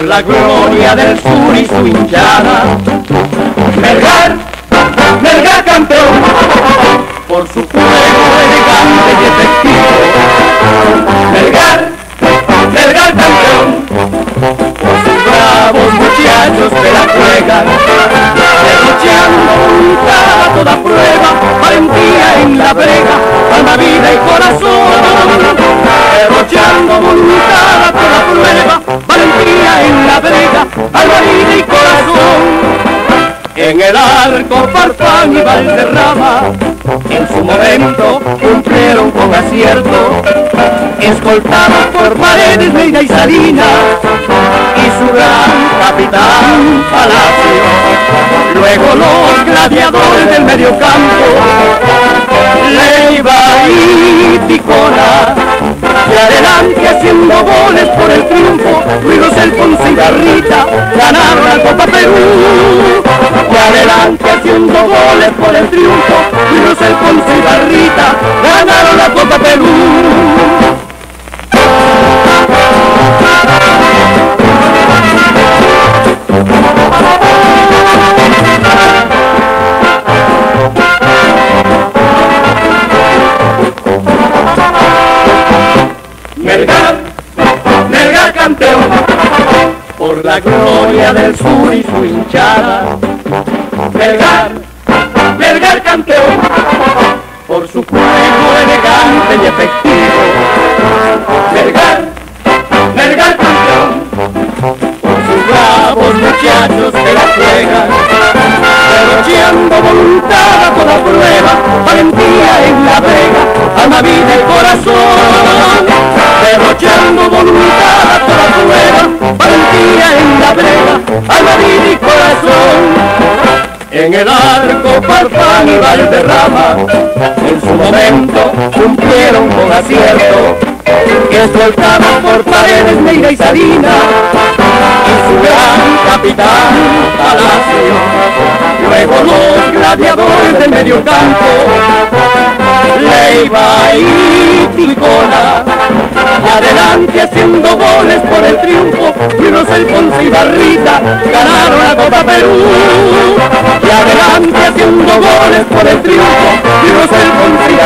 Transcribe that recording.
por la gloria del sur y su hinchada. Melgar, Melgar campeón, por su juego elegante y efectivo. Melgar, Melgar campeón, por sus bravos muchachos que la juegan, derrochando a toda prueba, vida y corazón. En el arco Farfán y Valderrama, en su momento cumplieron con acierto, escoltados por Paredes, Leida y Salinas, y su gran capitán Palacio. Luego los gladiadores del mediocampo, Leiva Y Garrita ganaron la Copa Perú. Y adelante haciendo goles por el triunfo, Luis Rosel Ponce y Garrita ganaron la Copa Perú. Melgar, Melgar campeón, por la gloria del sur y su hinchada. Melgar, Melgar campeón, por su juego elegante y efectivo. Melgar, Melgar campeón, por sus bravos muchachos que la juegan, derrocheando voluntad a toda prueba, valentía En el arco Farfán y Valderrama, en su momento cumplieron con acierto, que soltaban por paredes Neira y Salina, y su gran capitán Palacio. Luego los gladiadores del mediocampo, Leiva y Ticona, adelante haciendo goles por el triunfo, y Rosel Ponce y Barrita ganaron la Copa Perú. Y adelante haciendo goles por el triunfo, y Ponce y